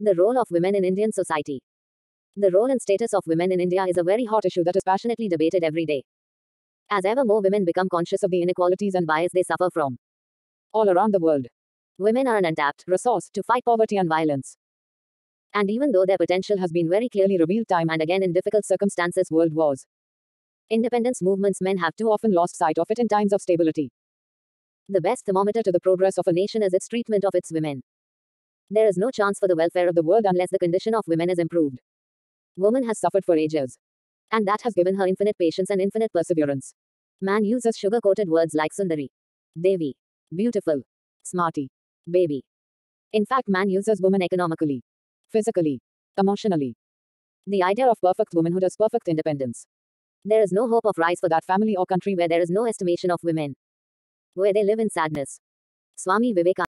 The role of women in Indian society. The role and status of women in India is a very hot issue that is passionately debated every day. As ever more women become conscious of the inequalities and bias they suffer from. All around the world, Women are an untapped resource to fight poverty and violence. and even though their potential has been very clearly revealed time and again in difficult circumstances, World wars, independence movements men have too often lost sight of it in times of stability. the best thermometer to the progress of a nation is its treatment of its women. There is no chance for the welfare of the world unless the condition of women is improved. Woman has suffered for ages. And that has given her infinite patience and infinite perseverance. Man uses sugar coated words like Sundari, Devi, beautiful, Smarty, baby. In fact, man uses woman economically. physically, emotionally. The idea of Perfect womanhood is perfect independence. there is no hope of rise for that family or country where there is no estimation of women, where they live in sadness. Swami Vivekananda.